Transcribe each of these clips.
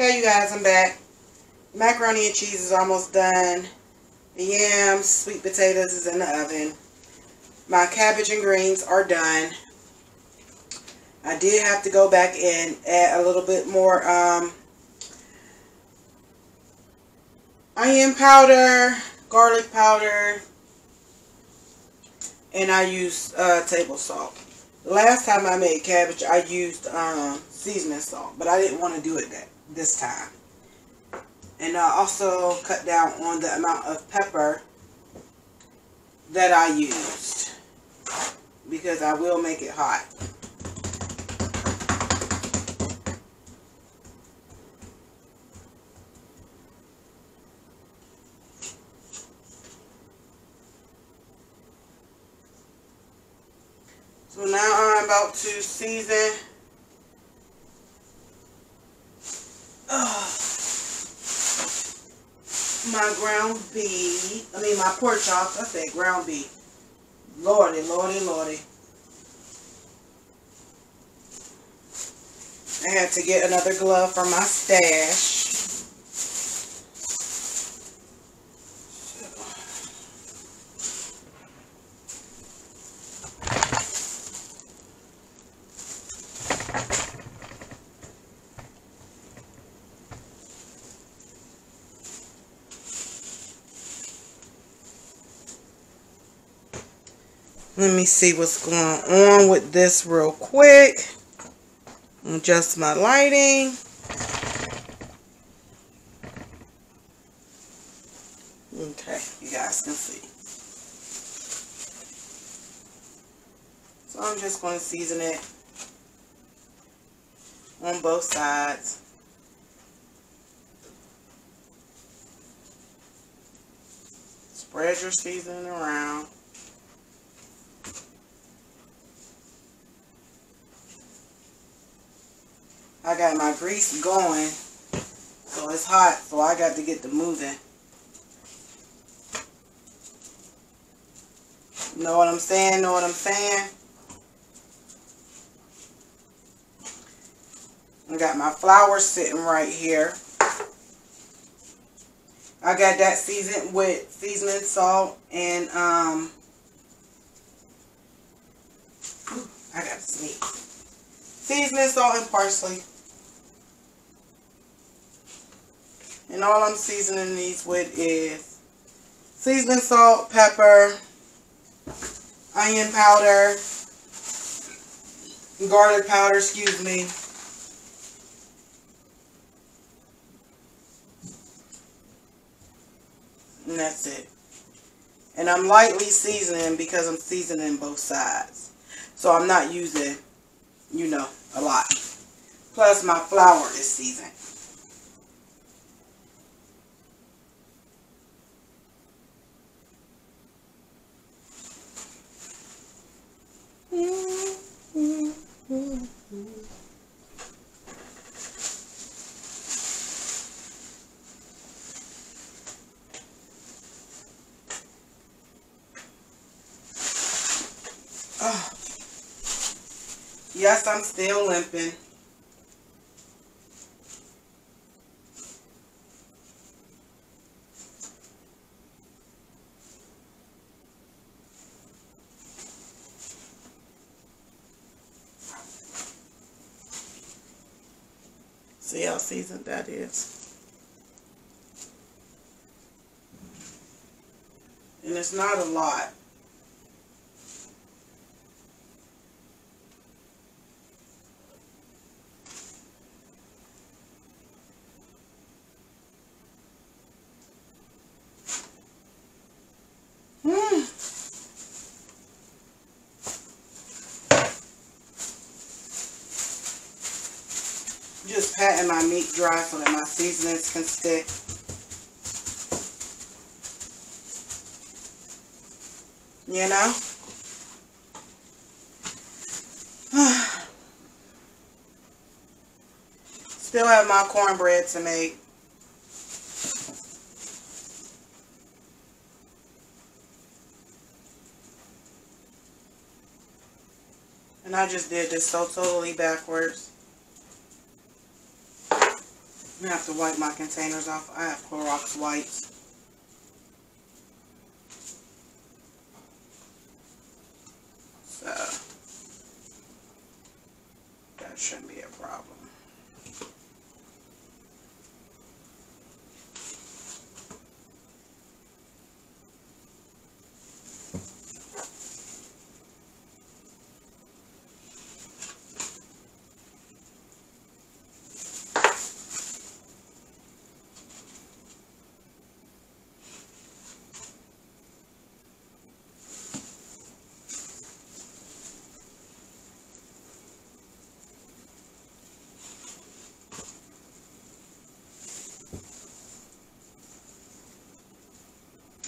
Okay, you guys, I'm back. Macaroni and cheese is almost done. The yams, sweet potatoes is in the oven. My cabbage and greens are done. I did have to go back and add a little bit more um, onion powder, garlic powder, and I used uh, table salt. Last time I made cabbage, I used um, seasoning salt, but I didn't want to do it that this time. And I also cut down on the amount of pepper that I used because I will make it hot. So now I'm about to season my ground beef. I mean my pork chops. I said ground beef. Lordy, lordy, lordy. I had to get another glove from my stash. Let me see what's going on with this real quick. Adjust my lighting. Okay, you guys can see. So I'm just going to season it on both sides. Spread your seasoning around. I got my grease going. So it's hot, so I got to get the moving. Know what I'm saying? Know what I'm saying? I got my flour sitting right here. I got that seasoned with seasoning salt and um I got to sneeze. Seasoning salt and parsley. And all I'm seasoning these with is seasoning salt, pepper, onion powder, garlic powder, excuse me. And that's it. And I'm lightly seasoning because I'm seasoning both sides. So I'm not using, you know, a lot. Plus my flour is seasoned. Oh. Yes, I'm still limping. See how seasoned that is. And it's not a lot. Just patting my meat dry so that my seasonings can stick. You know? Still have my cornbread to make. And I just did this so totally backwards. I have to wipe my containers off. I have Clorox wipes. So, that shouldn't be a problem.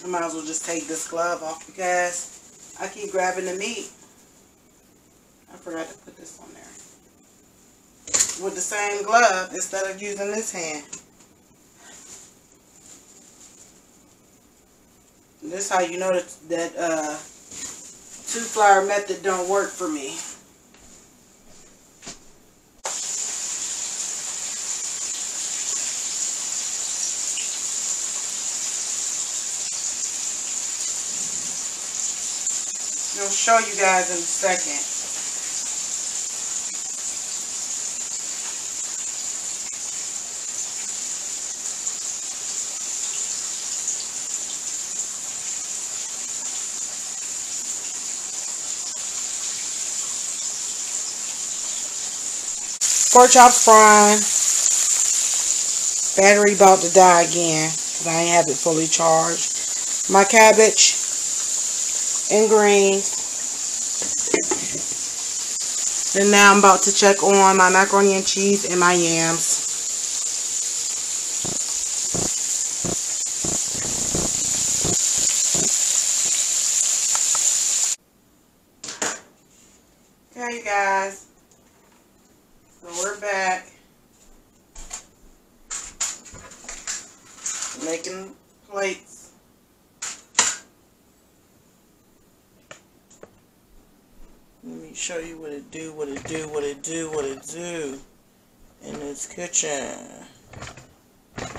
I might as well just take this glove off because I keep grabbing the meat. I forgot to put this on there. With the same glove instead of using this hand. And this how you know that, that uh, two-flour method don't work for me. I'll show you guys in a second. Pork chops frying. Battery about to die again because I ain't have it fully charged. My cabbage and greens. And now I'm about to check on my macaroni and cheese and my yams. Okay, you guys. So we're back. Making plates. Show you what it do, what it do, what it do, what it do in this kitchen.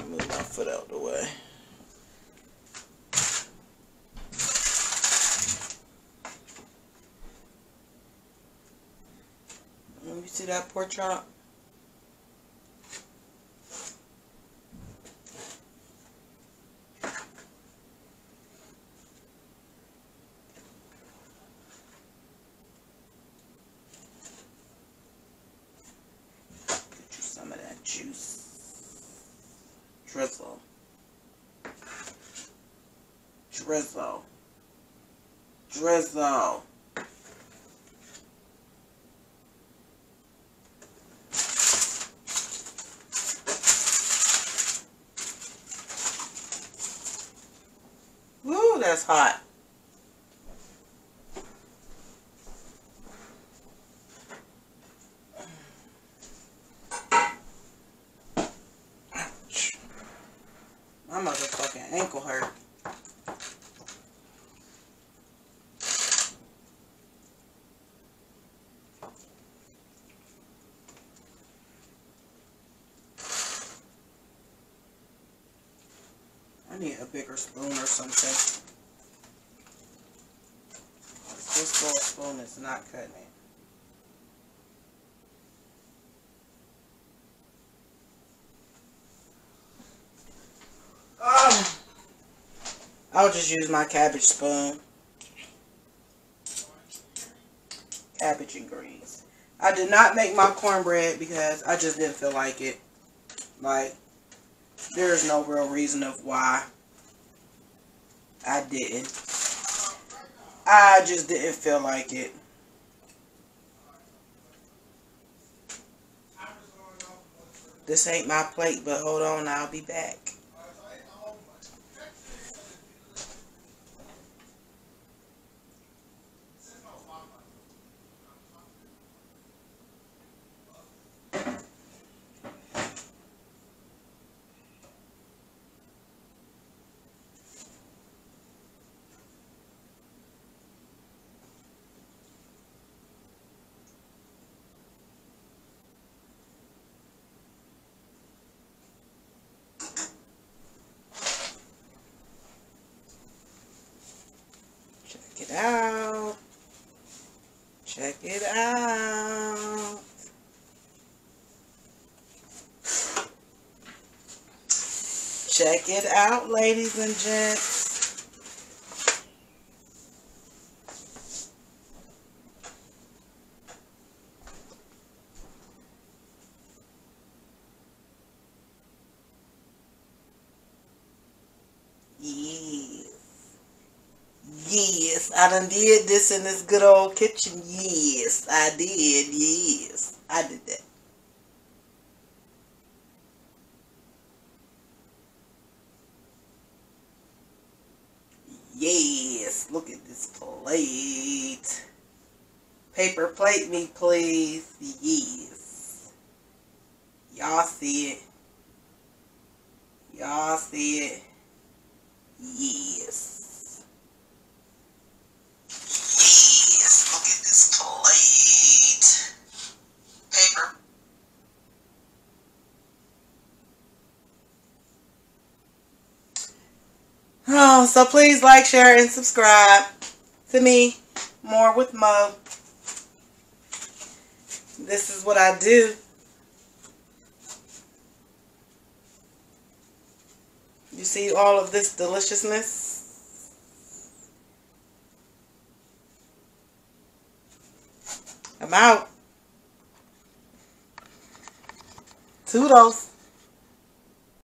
Move my foot out the way. Let me see that pork chop. Get you some of that juice. Drizzle. Drizzle. Drizzle. Woo, that's hot. My motherfucking ankle hurt. Need a bigger spoon or something. This little spoon is not cutting it. Ugh. I'll just use my cabbage spoon. Cabbage and greens. I did not make my cornbread because I just didn't feel like it. Like, there's no real reason of why I didn't. I just didn't feel like it. This ain't my plate, but hold on, I'll be back. Out. Check it out. Check it out, ladies and gents. Yes, I done did this in this good old kitchen. Yes, I did. Yes, I did that. Yes, look at this plate. Paper plate me, please. Yes. Y'all see it. Y'all see it. Yes. Oh, so please like, share, and subscribe to me. More with Mo. This is what I do. You see all of this deliciousness? I'm out. Toodles.